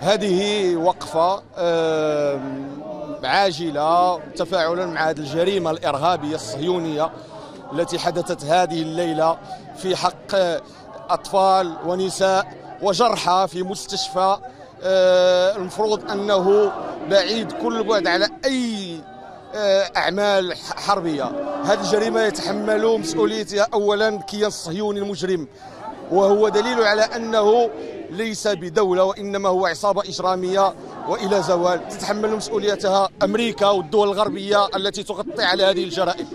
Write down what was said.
هذه وقفة عاجلة تفاعلا مع هذه الجريمة الإرهابية الصهيونية التي حدثت هذه الليلة في حق أطفال ونساء وجرحى في مستشفى آه، المفروض أنه بعيد كل البعد على أي آه، أعمال حربية. هذه الجريمة يتحمل مسؤوليتها أولا الكيان الصهيوني المجرم وهو دليل على أنه ليس بدولة وإنما هو عصابة إجرامية وإلى زوال تتحمل مسؤوليتها أمريكا والدول الغربية التي تغطي على هذه الجرائم.